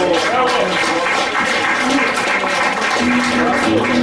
Bravo. Bravo.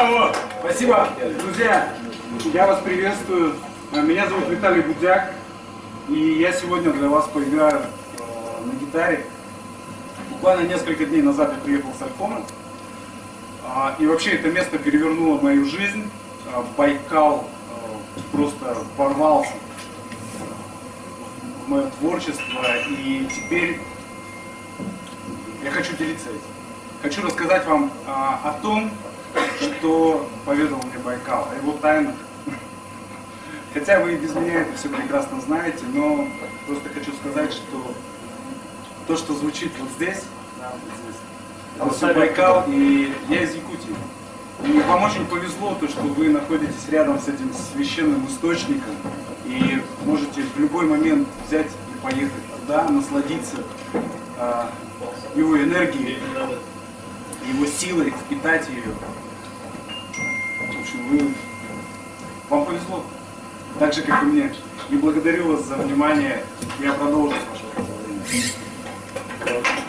Браво! Спасибо, друзья. Я вас приветствую. Меня зовут Виталий Будяк. И я сегодня для вас поиграю э, на гитаре. Буквально несколько дней назад я приехал с Альфона. А, И вообще это место перевернуло мою жизнь. А, Байкал э, просто ворвался в мое творчество. И теперь я хочу делиться этим. Хочу рассказать вам а, о том, что поведал мне Байкал, о его тайнах. Хотя вы и без меня это все прекрасно знаете, но просто хочу сказать, что то, что звучит вот здесь, да, вот здесь, это все Байкал, и я из Якутии. И вам очень повезло, то, что вы находитесь рядом с этим священным источником и можете в любой момент взять и поехать туда, насладиться а, его энергией, его силой, впитать ее. Общем, вы, вам повезло, так же, как и мне. И благодарю вас за внимание. Я продолжу с вашего.